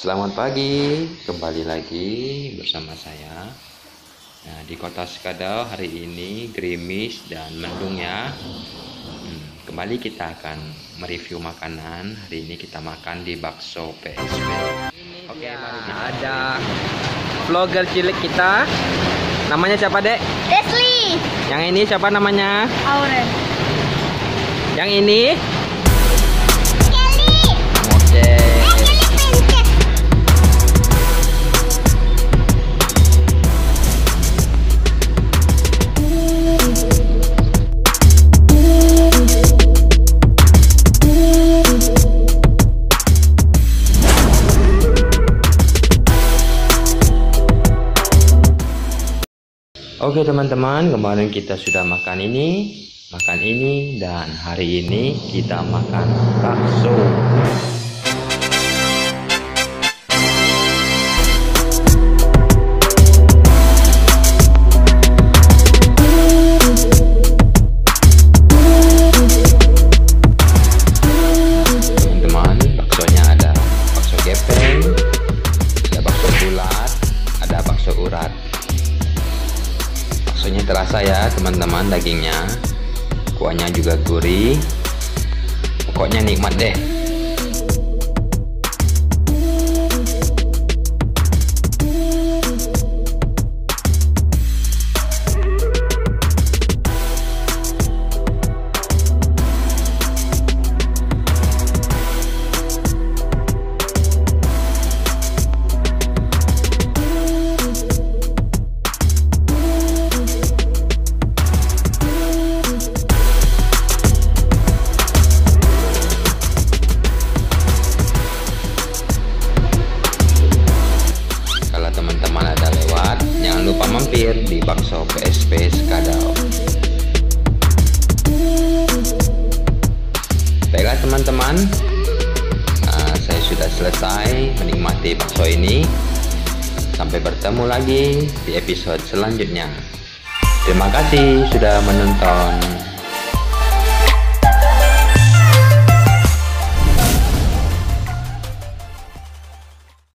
Selamat pagi, kembali lagi bersama saya. Nah, di kota Sekadau hari ini gerimis dan mendung ya. Hmm, kembali kita akan mereview makanan. Hari ini kita makan di bakso PSP. Oke, mari kita ada vlogger cilik kita. Namanya siapa, Dek? Leslie Yang ini siapa namanya? Auren Yang ini? Oke teman-teman, kemarin kita sudah makan ini, makan ini, dan hari ini kita makan bakso. Ada bakso bulat, ada bakso urat. Baksonya terasa ya teman-teman dagingnya. Kuahnya juga gurih. Pokoknya nikmat deh Bakso PSP Sekadau. Baiklah teman-teman. Nah, Saya sudah selesai menikmati bakso ini. Sampai bertemu lagi di episode selanjutnya. Terima kasih sudah menonton